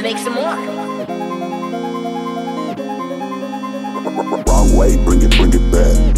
to make some Wrong way, bring it, bring it back.